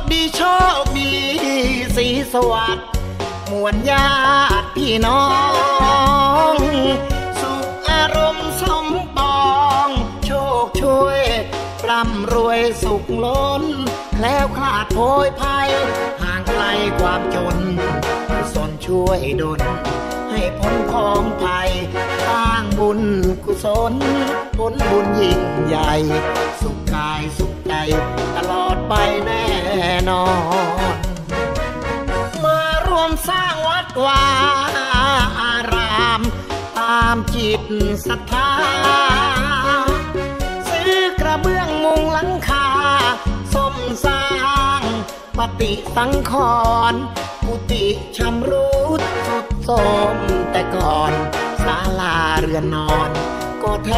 คดีโชคดีสีสวัสดิ์มวลญาติพี่น้อง สุขอารมณ์สมปอง โชคช่วยร่ำรวยสุขล้น แล้วคลาดโพยภัย ห่างไกลความจนสนช่วยดลให้พ้นของภัยสร้างบุญกุศลผลบุญยิ่งใหญ่ สุขกายสุขใจ ตลอดไปน่ นอน มารวมสร้างวัดวาอาราม ตามจิตศรัทธา ซื้อกระเบื้องมุงหลังคาสมสร้าง ปฏิสังขรณ์กุฏิชำรุดสุดโทมแต่ก่อนศาลาเรือนนอน ก็แท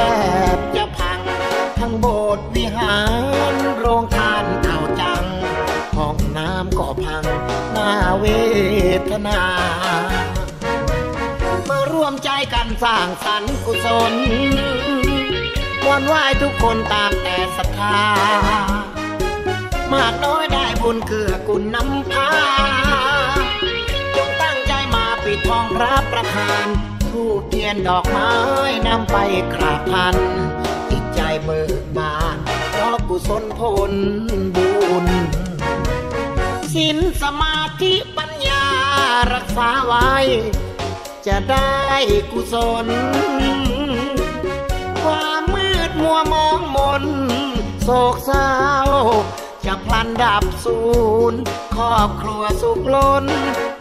บจะพัง ทั้งโบสถ์วิหารโรงทาน ทนา มาร่วมใจกันสร้างสรรค์กุศลวอนไหว้ทุกคนตามแต่ศรัทธามากน้อยได้บุญเกื้อกุลนำพาจงตั้งใจมาปิดทองพระประธานทูบเทียนดอกไม้นำไปกราบพันจิตใจเบิกบานเพราะกุศลผลบุญศีลสมาธิ รักษาไว้ จะได้กุศล ความมืดมัวมองมน โศกเศร้า จะพลันดับสูญครอบครัวสุขล้น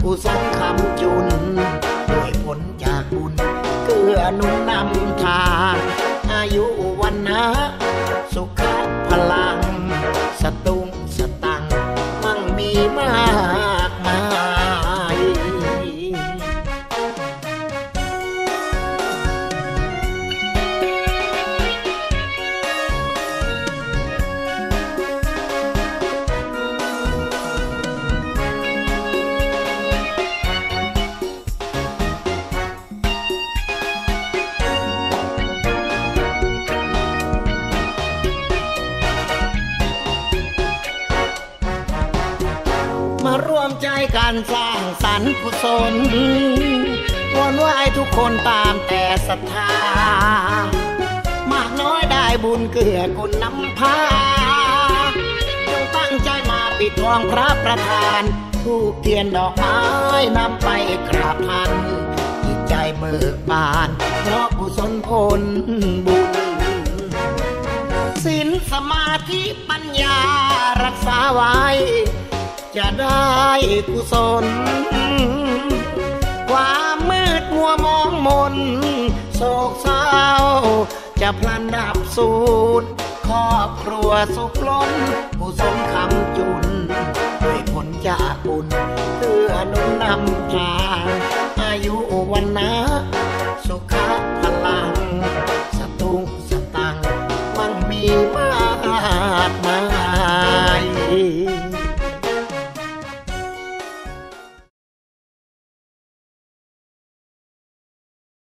กุศลคำจุนด้วยผลจากบุญเกื้อนุนนำทางอายุวันนะสุขพลัง สตุงสตัง มั่งมีมา มาร่วมใจกันสร้างสรรค์กุศลวอนไหวทุกคนตามแต่ศรัทธามากน้อยได้บุญเกื้อกุลนำพาจงตั้งใจมาปิดทองพระประธานทูบเทียนดอกไม้นำไปกราบพันจิตใจเบิกบาน เพราะกุศลผลบุญศีลสมาธิปัญญารักษาไว้ จะได้กุศล ความมืดมัวมองมนโศกเศร้า จะพลันดับสูญครอบครัวสุขล้นกุศลคำจุนด้วยผลจากบุญเพื่อนุนนำทางอายุวันนะ